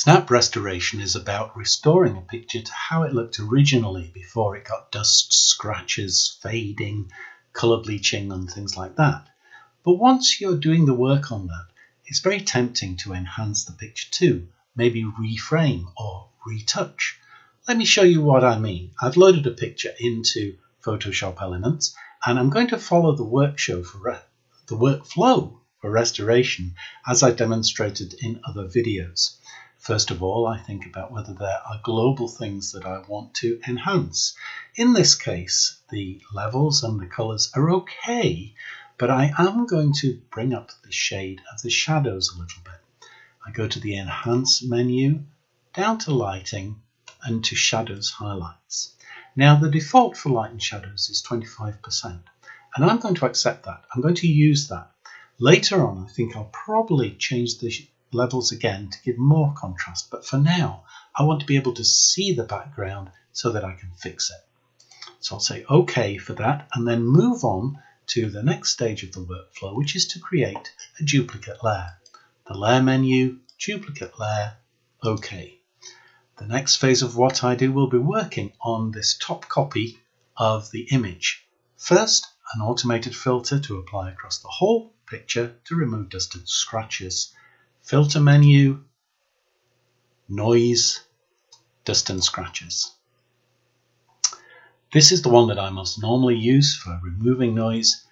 Snap restoration is about restoring a picture to how it looked originally before it got dust, scratches, fading, colour bleaching and things like that. But once you're doing the work on that, it's very tempting to enhance the picture too, maybe reframe or retouch. Let me show you what I mean. I've loaded a picture into Photoshop Elements and I'm going to follow the workflow for the workflow for restoration as I demonstrated in other videos. First of all, I think about whether there are global things that I want to enhance. In this case, the levels and the colors are okay, but I am going to bring up the shade of the shadows a little bit. I go to the Enhance menu, down to Lighting, and to Shadows Highlights. Now, the default for light and shadows is 25%, and I'm going to accept that. I'm going to use that. Later on, I think I'll probably change the levels again to give more contrast. But for now, I want to be able to see the background so that I can fix it. So I'll say OK for that and then move on to the next stage of the workflow, which is to create a duplicate layer. The layer menu, duplicate layer, OK. The next phase of what I do will be working on this top copy of the image. First, an automated filter to apply across the whole picture to remove dust and scratches filter menu, noise, dust and scratches. This is the one that I must normally use for removing noise.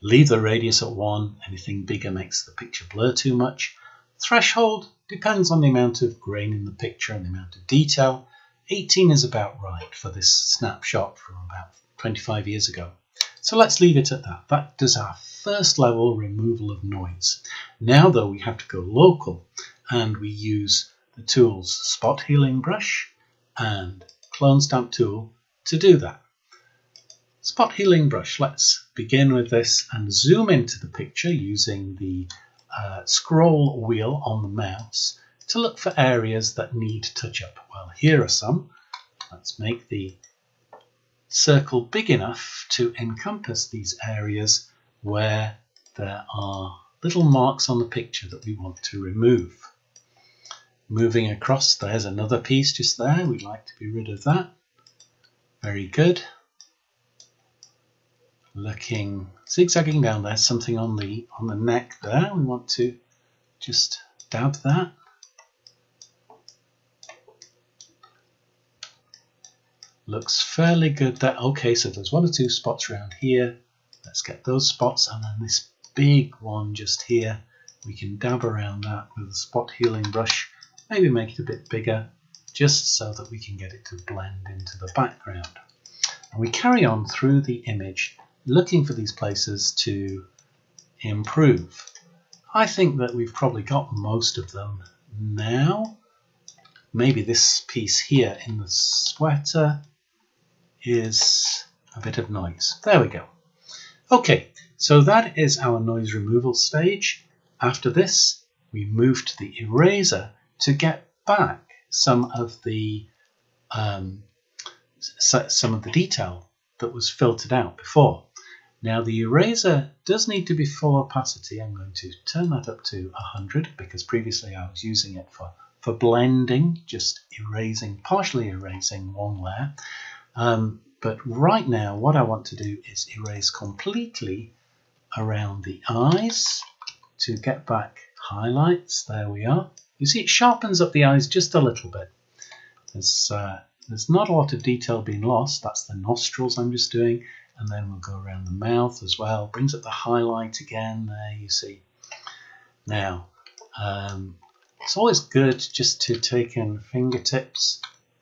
Leave the radius at 1, anything bigger makes the picture blur too much. Threshold depends on the amount of grain in the picture and the amount of detail. 18 is about right for this snapshot from about 25 years ago. So let's leave it at that. That does our first level removal of noise. Now though we have to go local and we use the tools spot healing brush and clone stamp tool to do that. Spot healing brush, let's begin with this and zoom into the picture using the uh, scroll wheel on the mouse to look for areas that need touch up. Well, here are some. Let's make the circle big enough to encompass these areas where there are little marks on the picture that we want to remove. Moving across, there's another piece just there. We'd like to be rid of that. Very good. Looking, zigzagging down there, something on the on the neck there. We want to just dab that. Looks fairly good there. Okay, so there's one or two spots around here. Let's get those spots and then this big one just here. We can dab around that with a spot healing brush, maybe make it a bit bigger, just so that we can get it to blend into the background. And we carry on through the image, looking for these places to improve. I think that we've probably got most of them now. Maybe this piece here in the sweater is a bit of noise. There we go. Okay, so that is our noise removal stage. After this, we move to the eraser to get back some of the um, some of the detail that was filtered out before. Now the eraser does need to be full opacity. I'm going to turn that up to 100 because previously I was using it for, for blending, just erasing, partially erasing one layer. Um, but right now, what I want to do is erase completely around the eyes to get back highlights. There we are. You see, it sharpens up the eyes just a little bit. There's, uh, there's not a lot of detail being lost. That's the nostrils I'm just doing. And then we'll go around the mouth as well. Brings up the highlight again there, you see. Now, um, it's always good just to take in fingertips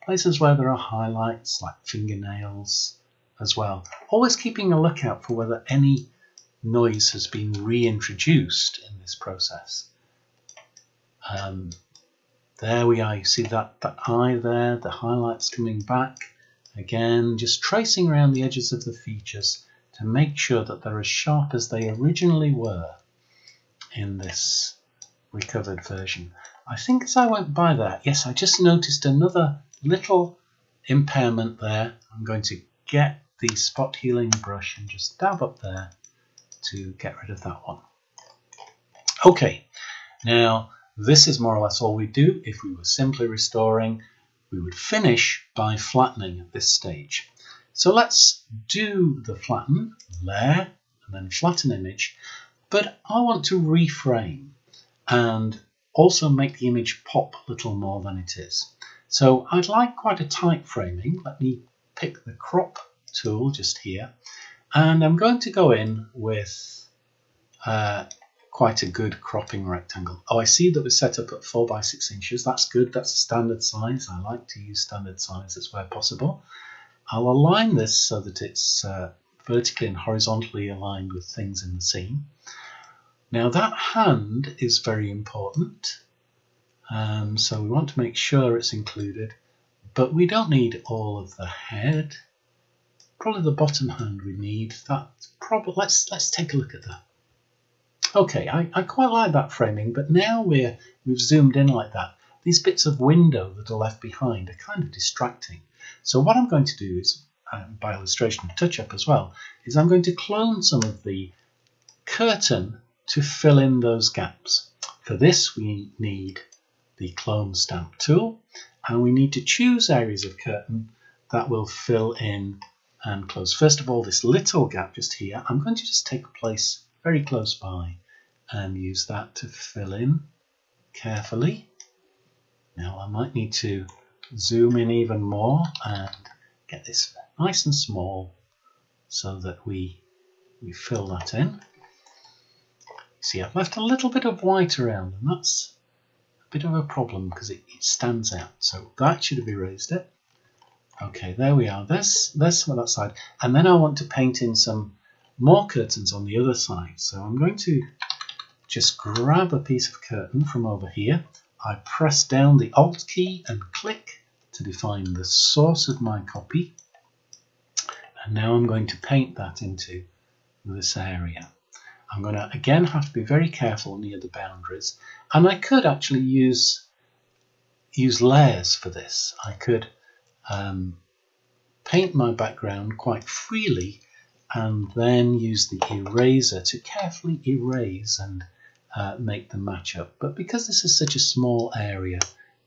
places where there are highlights like fingernails as well. Always keeping a lookout for whether any noise has been reintroduced in this process. Um, there we are, you see that, that eye there, the highlights coming back. Again, just tracing around the edges of the features to make sure that they're as sharp as they originally were in this recovered version. I think as I went by that, yes, I just noticed another little impairment there. I'm going to get the spot healing brush and just dab up there to get rid of that one. Okay, now this is more or less all we do. If we were simply restoring, we would finish by flattening at this stage. So let's do the flatten, layer, and then flatten image. But I want to reframe and also make the image pop a little more than it is. So I'd like quite a tight framing. Let me pick the crop tool just here. And I'm going to go in with uh, quite a good cropping rectangle. Oh, I see that we're set up at 4 by 6 inches. That's good. That's a standard size. I like to use standard sizes where possible. I'll align this so that it's uh, vertically and horizontally aligned with things in the scene. Now that hand is very important. Um, so we want to make sure it's included, but we don't need all of the head. Probably the bottom hand we need. That probably let's let's take a look at that. Okay, I, I quite like that framing, but now we're we've zoomed in like that. These bits of window that are left behind are kind of distracting. So what I'm going to do is, um, by illustration touch up as well, is I'm going to clone some of the curtain to fill in those gaps. For this we need the clone stamp tool and we need to choose areas of curtain that will fill in and close. First of all this little gap just here I'm going to just take a place very close by and use that to fill in carefully. Now I might need to zoom in even more and get this nice and small so that we we fill that in. See, I've left a little bit of white around, and that's bit of a problem because it, it stands out. So that should have erased it. Okay, there we are. There's, there's some of that side. And then I want to paint in some more curtains on the other side. So I'm going to just grab a piece of curtain from over here. I press down the Alt key and click to define the source of my copy. And now I'm going to paint that into this area. I'm going to again have to be very careful near the boundaries and I could actually use use layers for this. I could um, paint my background quite freely and then use the eraser to carefully erase and uh, make the match up. But because this is such a small area,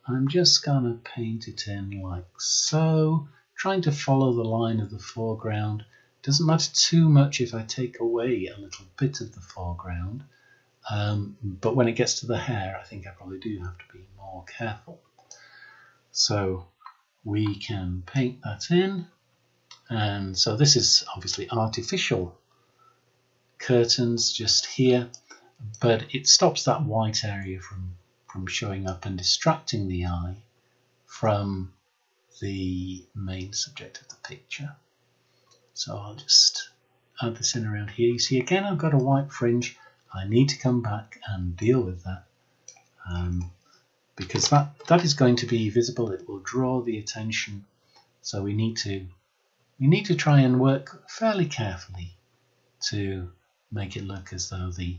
I'm just going to paint it in like so, trying to follow the line of the foreground doesn't matter too much if I take away a little bit of the foreground, um, but when it gets to the hair, I think I probably do have to be more careful. So we can paint that in, and so this is obviously artificial curtains just here, but it stops that white area from, from showing up and distracting the eye from the main subject of the picture. So I'll just add this in around here. You see again I've got a white fringe. I need to come back and deal with that um, because that, that is going to be visible. It will draw the attention. So we need to we need to try and work fairly carefully to make it look as though the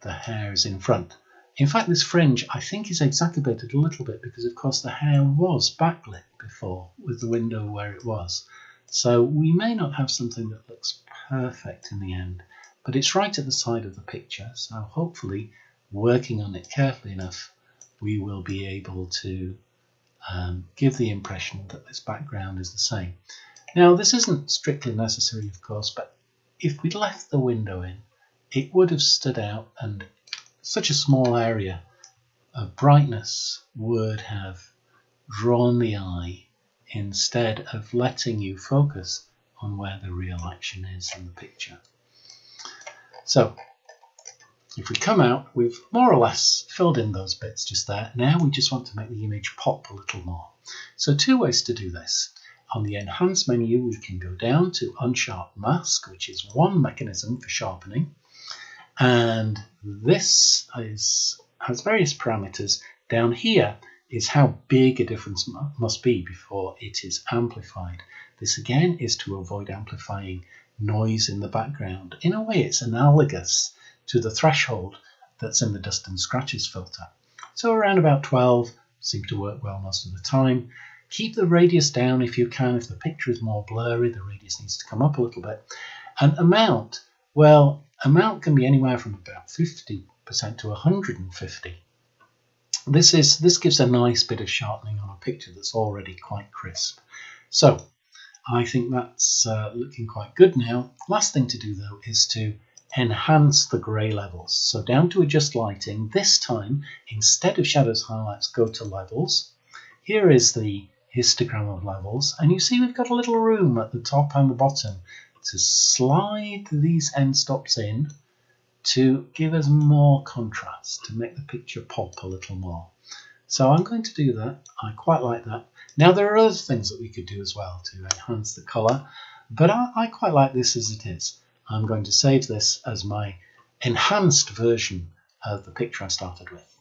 the hair is in front. In fact, this fringe I think is exacerbated a little bit because of course the hair was backlit before with the window where it was. So we may not have something that looks perfect in the end, but it's right at the side of the picture. So hopefully working on it carefully enough, we will be able to um, give the impression that this background is the same. Now this isn't strictly necessary of course, but if we'd left the window in, it would have stood out and such a small area of brightness would have drawn the eye instead of letting you focus on where the real action is in the picture. So if we come out, we've more or less filled in those bits just there. Now we just want to make the image pop a little more. So two ways to do this. On the Enhance menu, we can go down to Unsharp Mask, which is one mechanism for sharpening. And this is, has various parameters. Down here, is how big a difference must be before it is amplified. This again is to avoid amplifying noise in the background. In a way, it's analogous to the threshold that's in the dust and scratches filter. So around about 12 seem to work well most of the time. Keep the radius down if you can. If the picture is more blurry, the radius needs to come up a little bit. And amount, well, amount can be anywhere from about 50% to 150. This is this gives a nice bit of sharpening on a picture that's already quite crisp. So I think that's uh, looking quite good now. Last thing to do though is to enhance the grey levels. So down to adjust lighting. This time, instead of shadows highlights, go to levels. Here is the histogram of levels. And you see we've got a little room at the top and the bottom to slide these end stops in to give us more contrast, to make the picture pop a little more. So I'm going to do that. I quite like that. Now there are other things that we could do as well to enhance the colour, but I, I quite like this as it is. I'm going to save this as my enhanced version of the picture I started with.